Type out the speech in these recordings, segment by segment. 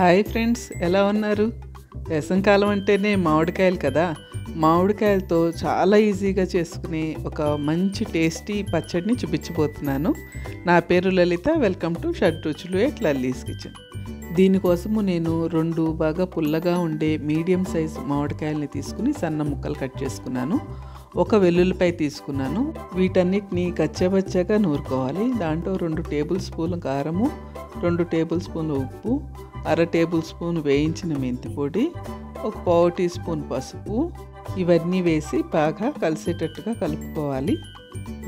Hi friends ఎలా ఉన్నారు? వేసంకాలం అంటేనే మామిడికాయలు కదా. మామిడికాయలతో చాలా ఈజీగా చేసుకునే ఒక మంచి టేస్టీ పచ్చడిని చూపించబోతున్నాను. నా పేరు లలిత వెల్కమ్ టు షడ్ రుచులు ఎట్ లల్లీస్ కిచెన్. దీనికోసము నేను రెండు బాగా పుల్లగా ఉండే మీడియం సైజ్ మామిడికాయల్ని తీసుకుని సన్న ముక్కలు కట్ చేసుకున్నాను. ఒక వెల్లుల్లిపై తీసుకున్నాను. వీటన్నిటిని కచ్చబచ్చగా నూరుకోవాలి. దాంట్లో రెండు టేబుల్ స్పూన్ల కారము రెండు టేబుల్ స్పూన్ల ఉప్పు అర టేబుల్ స్పూన్ వేయించిన మెంతిపొడి ఒక పావు టీ స్పూన్ పసుపు ఇవన్నీ వేసి బాగా కలిసేటట్టుగా కలుపుకోవాలి.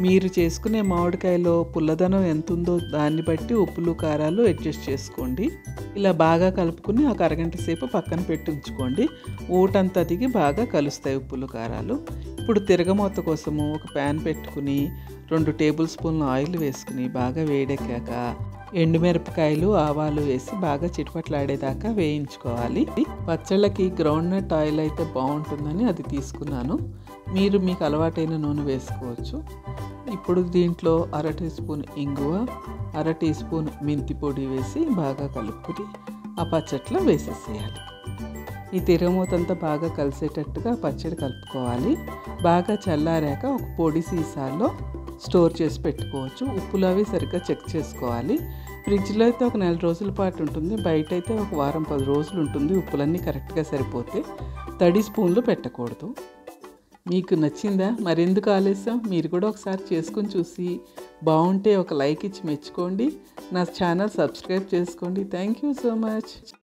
మీరు చేసుకునే మామిడికాయలో పుల్లదనం ఎంత ఉందో దాన్ని బట్టి ఉప్పులు కారాలు అడ్జస్ట్ చేసుకోండి. ఇలా బాగా కలుపుకుని ఒక అరగంట సేపు పక్కన పెట్టి ఉంచుకోండి. ఊటంతా దిగి బాగా కలుస్తాయి ఉప్పులు కారాలు. ఇప్పుడు తిరగమూత కోసము ఒక ప్యాన్ పెట్టుకుని రెండు టేబుల్ స్పూన్ల ఆయిల్ వేసుకుని బాగా వేడెక్కాక ఎండుమిరపకాయలు ఆవాలు వేసి బాగా చిటపట్లాడేదాకా వేయించుకోవాలి. పచ్చళ్ళకి గ్రౌండ్ నట్ ఆయిల్ అయితే బాగుంటుందని అది తీసుకున్నాను. మీరు మీకు అలవాటైన నూనె వేసుకోవచ్చు. ఇప్పుడు దీంట్లో అర టీ స్పూన్ ఇంగువ అర టీ స్పూన్ మెంతి పొడి వేసి బాగా కలుపుకుని ఆ పచ్చట్లో వేసేసేయాలి. ఈ తిరగమూతంతా బాగా కలిసేటట్టుగా పచ్చడి కలుపుకోవాలి. బాగా చల్లారాక ఒక పొడి సీసాలో స్టోర్ చేసి పెట్టుకోవచ్చు. ఉప్పులు అవి సరిగ్గా చెక్ చేసుకోవాలి. ఫ్రిడ్జ్లో అయితే ఒక నెల రోజుల పాటు ఉంటుంది. బయట అయితే ఒక వారం పది రోజులు ఉంటుంది. ఉప్పులన్నీ కరెక్ట్గా సరిపోతే తడి స్పూన్లు పెట్టకూడదు. మీకు నచ్చిందా? మరెందుకు ఆలస్యం? మీరు కూడా ఒకసారి చేసుకుని చూసి బాగుంటే ఒక లైక్ ఇచ్చి మెచ్చుకోండి. నా ఛానల్ సబ్స్క్రైబ్ చేసుకోండి. Thank you so much.